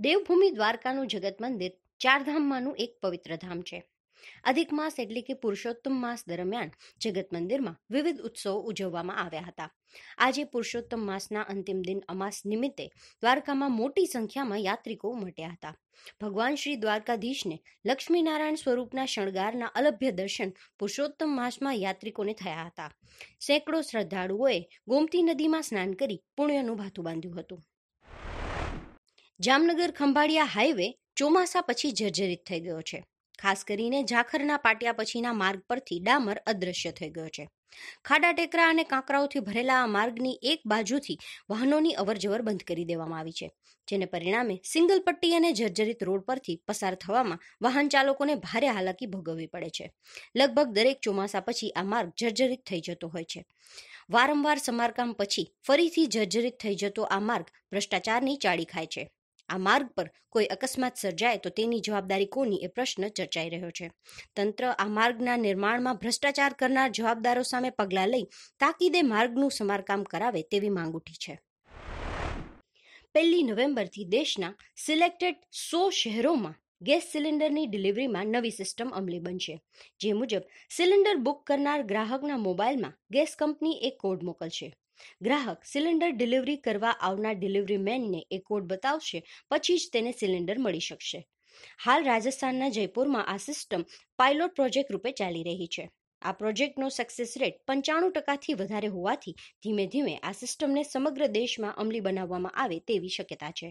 દેવભૂમિ દ્વારકાનું જગત મંદિર ચારધામમાંનું એક પવિત્ર ધામ છે. અધિક માસ એટલે કે પુરુષોત્તમ માસ દરમિયાન જગત મંદિરમાં વિવિધ ઉત્સવો ઉજવવામાં આવ્યા હતા. આજે પુરુષોત્તમ માસના અંતિમ દિન અમાસ નિમિત્તે દ્વારકામાં મોટી સંખ્યામાં યાત્રિકો ઉમટ્યા હતા. ભગવાન શ્રી દ્વારકાધીશને લક્ષ્મીનારાયણ સ્વરૂપના શણગારના અલભ્ય દર્શન પુરુષોત્તમ માસમાં યાત્રિકોને થયા હતા. સેંકડો શ્રદ્ધાળુઓએ ગોમતી નદીમાં સ્નાન કરી પુણ્યનું ભાથું બાંધ્યું હતું. જામનગર ખંભાળિયા હાઈવે ચોમાસા પછી જર્જરિત થઈ ગયો છે. ખાસ કરીને ઝાખરના પાટિયા પછીના માર્ગ પરથી ડામર અદૃશ્ય થઈ ગયો છે. ખાડા ટેકરા અને કાંકરાઓથી ભરેલા આ માર્ગની એક બાજુથી વાહનોની અવરજવર બંધ કરી દેવામાં આવી છે, જેને પરિણામે સિંગલ પટ્ટી અને જર્જરિત રોડ પરથી પસાર થવામાં વાહન ચાલકોને ભારે હાલાકી ભોગવવી પડે છે. લગભગ દરેક ચોમાસા પછી આ માર્ગ જર્જરિત થઈ જતો હોય છે. વારંવાર સમારકામ પછી ફરીથી જર્જરિત થઈ જતો આ માર્ગ ભ્રષ્ટાચારની ચાળી ખાય છે. આ માર્ગ પર કોઈ અકસ્માત સર્જાય તો તેની જવાબદારી કોની એ પ્રશ્ન ચર્ચાઈ રહ્યો છે. તંત્ર આ માર્ગના નિર્માણમાં ભ્રષ્ટાચાર કરનાર જવાબદારો સામે પગલાં લઈ તાકીદે માર્ગનું સમારકામ કરાવે તેવી માંગ ઉઠી છે. પહેલી નવેમ્બરથી દેશના સિલેક્ટેડ સો શહેરોમાં ગેસ સિલિન્ડરની ડિલિવરીમાં નવી સિસ્ટમ અમલી બનશે. જે મુજબ સિલિન્ડર બુક કરનાર ગ્રાહકના મોબાઈલમાં ગેસ કંપની એક કોડ મોકલશે. ગ્રાહક સિલિન્ડર ડિલિવરી કરવા આવનાર ડિલિવરી મેનને એ કોડ બતાવશે, પછી જ તેને સિલિન્ડર મળી શકશે. હાલ રાજસ્થાનના જયપુરમાં આ સિસ્ટમ પાયલોટ પ્રોજેક્ટ રૂપે ચાલી રહી છે. આ પ્રોજેક્ટનો સક્સેસ રેટ પંચાણું ટકાથી વધારે હોવાથી ધીમે ધીમે આ સિસ્ટમને સમગ્ર દેશમાં અમલી બનાવવામાં આવે તેવી શક્યતા છે.